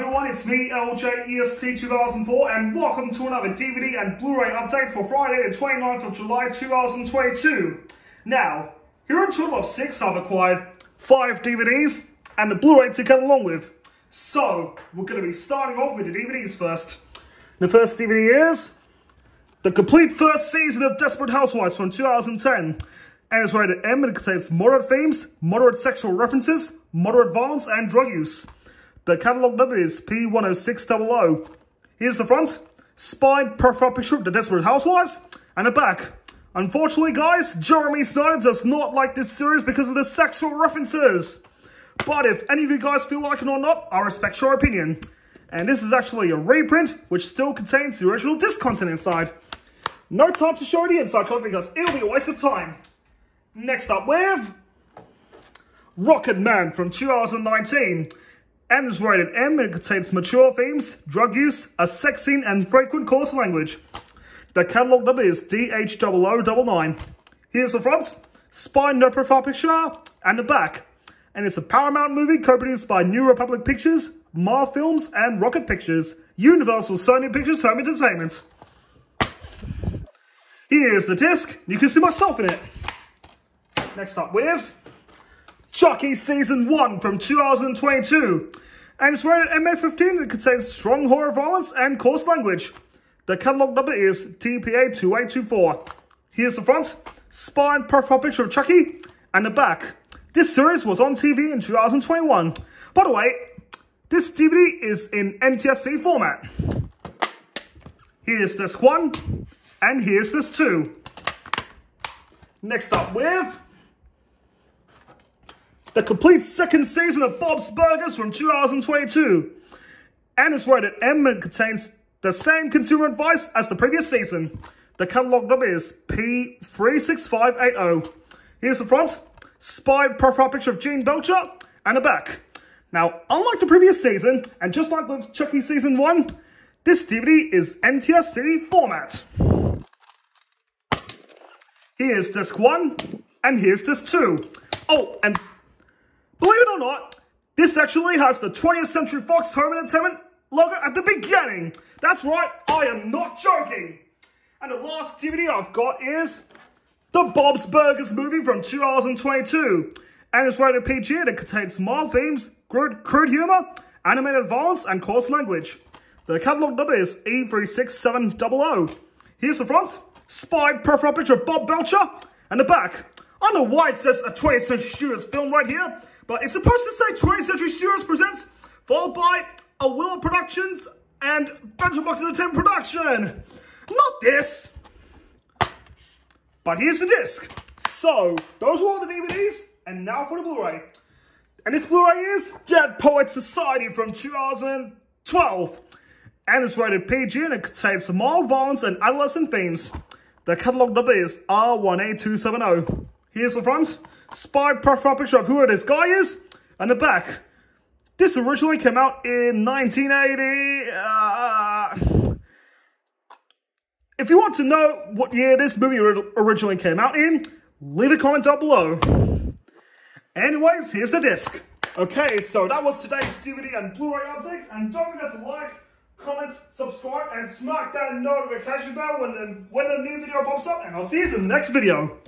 Everyone, it's me, LJEST2004, and welcome to another DVD and Blu-ray update for Friday the 29th of July 2022. Now, here in total of six, I've acquired five DVDs and the Blu-ray to get along with. So, we're going to be starting off with the DVDs first. The first DVD is the complete first season of Desperate Housewives from 2010 and it's rated M and it contains moderate themes, moderate sexual references, moderate violence, and drug use. The catalogue number is P10600. Here's the front, spine picture of the Desperate Housewives, and the back. Unfortunately, guys, Jeremy Snyder does not like this series because of the sexual references. But if any of you guys feel like it or not, I respect your opinion. And this is actually a reprint, which still contains the original disc content inside. No time to show the inside cover because it'll be a waste of time. Next up we have Rocketman from 2019. And is rated M and it contains mature themes, drug use, a sex scene, and frequent coarse language. The catalogue number is DH0099. Here's the front, spine no profile picture, and the back. And it's a Paramount movie co-produced by New Republic Pictures, Marv Films, and Rocket Pictures, Universal Sony Pictures Home Entertainment. Here's the disc. You can see myself in it. Next up with Chucky Season 1 from 2022. And it's rated MA15 and it contains strong horror violence and coarse language. The catalogue number is TPA2824. Here's the front, spine profile picture of Chucky, and the back. This series was on TV in 2021. By the way, this DVD is in NTSC format. Here's this 1, and here's this 2. Next up with the complete second season of Bob's Burgers from 2022. And it's rated M and contains the same consumer advice as the previous season. The catalogue number is P36580. Here's the front, spy profile picture of Gene Belcher, and the back. Now, unlike the previous season, and just like with Chucky Season 1, this DVD is NTSC format. Here's disc 1, and here's disc 2. Oh, and Believe it or not, this actually has the 20th Century Fox Home Entertainment logo at the beginning. That's right, I am not joking. And the last DVD I've got is the Bob's Burgers movie from 2022. And it's rated PG and it contains mild themes, crude, crude humor, animated violence, and coarse language. The catalogue number is E36700. Here's the front, spy profile picture of Bob Belcher, and the back. I don't know why it says a 20th Century Studios film right here, but it's supposed to say 20th Century Studios Presents, followed by a Wilo Productions and Bento Box Entertainment Production. Not this. But here's the disc. So, those were all the DVDs, and now for the Blu-ray. And this Blu-ray is Dead Poets Society from 2012. And it's rated PG and it contains mild violence and adolescent themes. The catalogue number is R18270. Here's the front spy profile picture of who this guy is, and the back. This originally came out in 1980. Uh, if you want to know what year this movie originally came out in, leave a comment down below. Anyways, here's the disc. Okay, so that was today's DVD and Blu-ray update, and don't forget to like, comment, subscribe, and smack that notification bell when the, when the new video pops up, and I'll see you in the next video.